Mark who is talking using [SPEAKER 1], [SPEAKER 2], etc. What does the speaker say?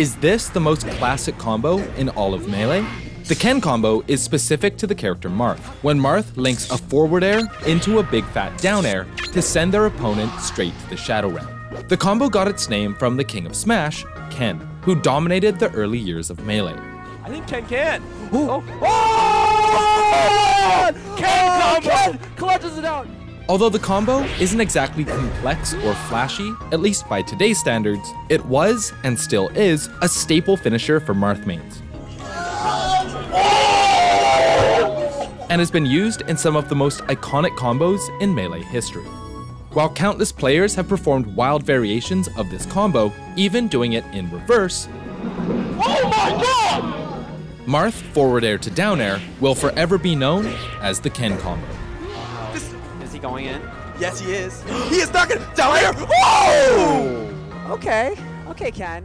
[SPEAKER 1] Is this the most classic combo in all of Melee? The Ken combo is specific to the character Marth, when Marth links a forward air into a big fat down air to send their opponent straight to the Shadow Realm. The combo got its name from the king of Smash, Ken, who dominated the early years of Melee.
[SPEAKER 2] I think Ken can. Oh. Oh! Ken combo! Ken clutches it out.
[SPEAKER 1] Although the combo isn't exactly complex or flashy, at least by today's standards, it was, and still is, a staple finisher for Marth mains. and has been used in some of the most iconic combos in Melee history. While countless players have performed wild variations of this combo, even doing it in reverse,
[SPEAKER 2] Oh my god!
[SPEAKER 1] Marth forward air to down air will forever be known as the Ken combo.
[SPEAKER 2] Is he going in?
[SPEAKER 3] Yes, he is. He is not gonna. down air. Oh!
[SPEAKER 4] Okay, okay, Ken.